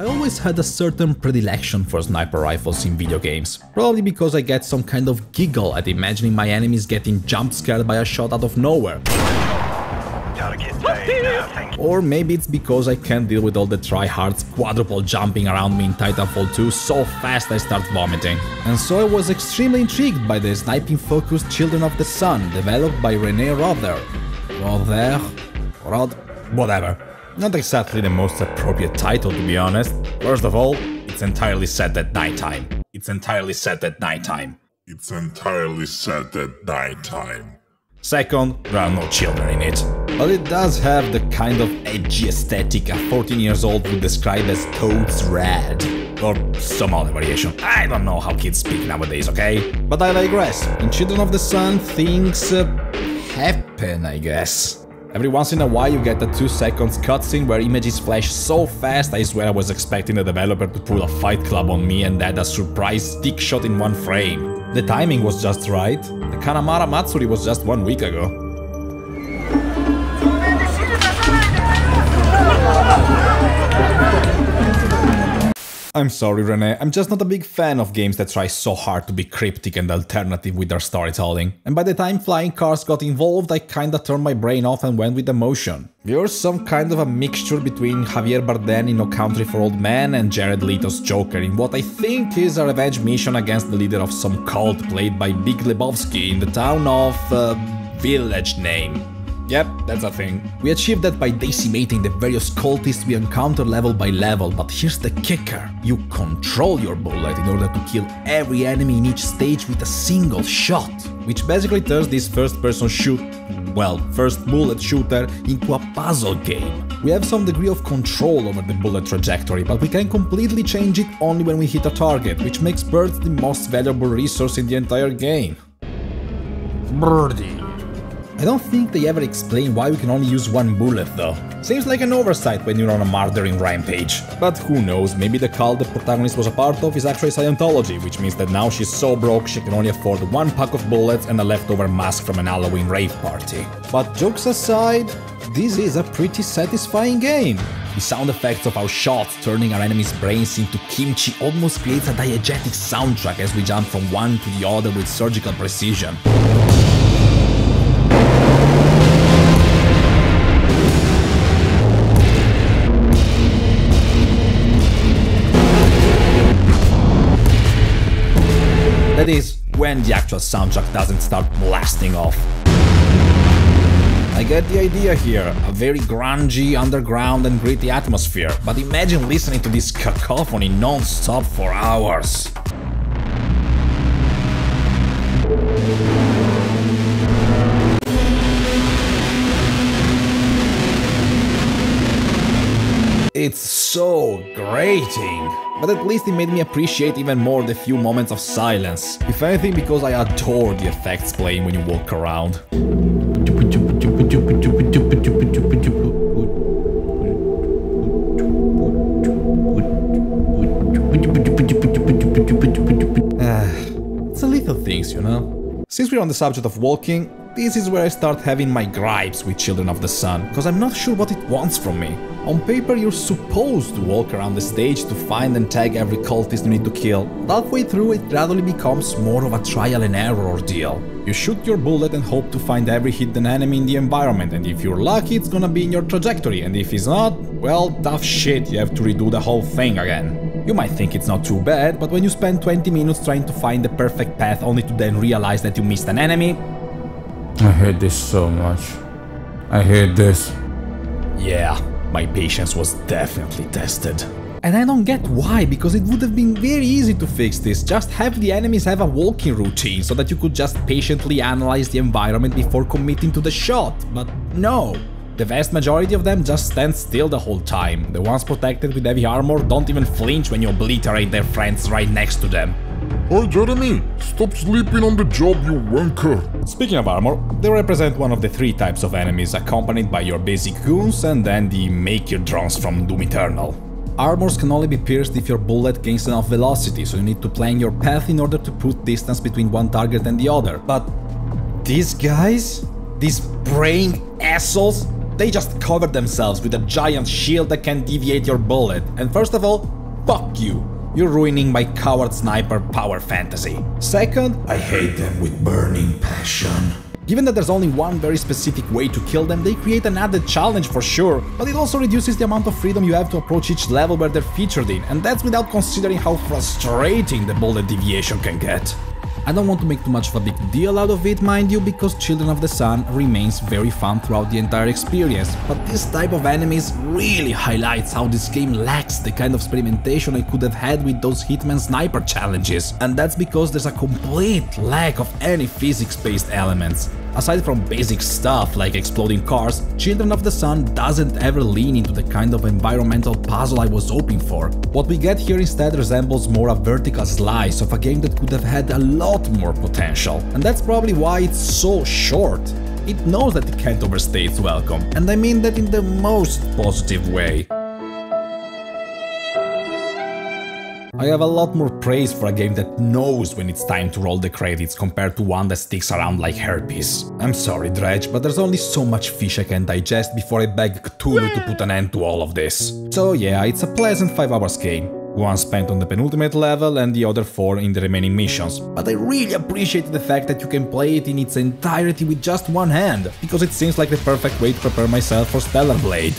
I always had a certain predilection for sniper rifles in video games, probably because I get some kind of giggle at imagining my enemies getting jump scared by a shot out of nowhere. Or maybe it's because I can't deal with all the tryhards quadruple jumping around me in Titanfall 2 so fast I start vomiting. And so I was extremely intrigued by the sniping focused Children of the Sun developed by René Rother. Rother? Rod? Whatever. Not exactly the most appropriate title to be honest. First of all, it's entirely set at nighttime. It's entirely set at nighttime. It's entirely set at nighttime. Second, there are no children in it. But it does have the kind of edgy aesthetic a 14 years old would describe as toads red. Or some other variation. I don't know how kids speak nowadays, okay? But I digress. In Children of the Sun, things uh, happen, I guess. Every once in a while you get a 2 seconds cutscene where images flash so fast I swear I was expecting the developer to pull a fight club on me and add a surprise stick shot in one frame. The timing was just right. The Kanamara Matsuri was just one week ago. I'm sorry, René, I'm just not a big fan of games that try so hard to be cryptic and alternative with their storytelling. And by the time flying cars got involved, I kinda turned my brain off and went with emotion. You're some kind of a mixture between Javier Bardem in No Country for Old Men and Jared Leto's Joker in what I think is a revenge mission against the leader of some cult played by Big Lebowski in the town of... Uh, village name. Yep, that's a thing. We achieved that by decimating the various cultists we encounter level by level, but here's the kicker. You control your bullet in order to kill every enemy in each stage with a single shot, which basically turns this first-person shoot well, first bullet shooter into a puzzle game. We have some degree of control over the bullet trajectory, but we can completely change it only when we hit a target, which makes birds the most valuable resource in the entire game. Birdie. I don't think they ever explain why we can only use one bullet though. Seems like an oversight when you're on a murdering rampage. But who knows, maybe the cult the protagonist was a part of is actually Scientology, which means that now she's so broke she can only afford one pack of bullets and a leftover mask from an Halloween rave party. But jokes aside, this is a pretty satisfying game. The sound effects of our shots turning our enemies' brains into kimchi almost creates a diegetic soundtrack as we jump from one to the other with surgical precision. That is, when the actual soundtrack doesn't start blasting off. I get the idea here, a very grungy, underground and gritty atmosphere, but imagine listening to this cacophony non-stop for hours. It's so grating. But at least it made me appreciate even more the few moments of silence. If anything because I adore the effects playing when you walk around. Ah, it's the little things, you know? Since we're on the subject of walking, this is where I start having my gripes with Children of the Sun, because I'm not sure what it wants from me. On paper you're supposed to walk around the stage to find and tag every cultist you need to kill, halfway through it gradually becomes more of a trial and error ordeal. You shoot your bullet and hope to find every hidden enemy in the environment, and if you're lucky it's gonna be in your trajectory, and if it's not, well, tough shit, you have to redo the whole thing again. You might think it's not too bad, but when you spend 20 minutes trying to find the perfect path only to then realize that you missed an enemy, I hate this so much. I hate this. Yeah, my patience was definitely tested. And I don't get why, because it would have been very easy to fix this, just have the enemies have a walking routine so that you could just patiently analyze the environment before committing to the shot, but no. The vast majority of them just stand still the whole time. The ones protected with heavy armor don't even flinch when you obliterate their friends right next to them. Oi, Jeremy, stop sleeping on the job, you wanker. Speaking of armor, they represent one of the three types of enemies, accompanied by your basic goons and then the make your drones from Doom Eternal. Armors can only be pierced if your bullet gains enough velocity, so you need to plan your path in order to put distance between one target and the other. But these guys? These braying assholes? They just cover themselves with a giant shield that can deviate your bullet, and first of all, fuck you. You're ruining my coward sniper power fantasy. Second, I hate them with burning passion. Given that there's only one very specific way to kill them, they create an added challenge for sure, but it also reduces the amount of freedom you have to approach each level where they're featured in, and that's without considering how frustrating the bullet deviation can get. I don't want to make too much of a big deal out of it, mind you, because Children of the Sun remains very fun throughout the entire experience, but this type of enemies really highlights how this game lacks the kind of experimentation I could have had with those Hitman sniper challenges, and that's because there's a complete lack of any physics-based elements. Aside from basic stuff like exploding cars, Children of the Sun doesn't ever lean into the kind of environmental puzzle I was hoping for. What we get here instead resembles more a vertical slice of a game that could have had a lot more potential, and that's probably why it's so short. It knows that it can't overstay its welcome, and I mean that in the most positive way. I have a lot more praise for a game that knows when it's time to roll the credits compared to one that sticks around like herpes. I'm sorry, Dredge, but there's only so much fish I can digest before I beg Cthulhu to put an end to all of this. So yeah, it's a pleasant 5 hours game. One spent on the penultimate level and the other 4 in the remaining missions. But I really appreciate the fact that you can play it in its entirety with just one hand, because it seems like the perfect way to prepare myself for Stellar Blade.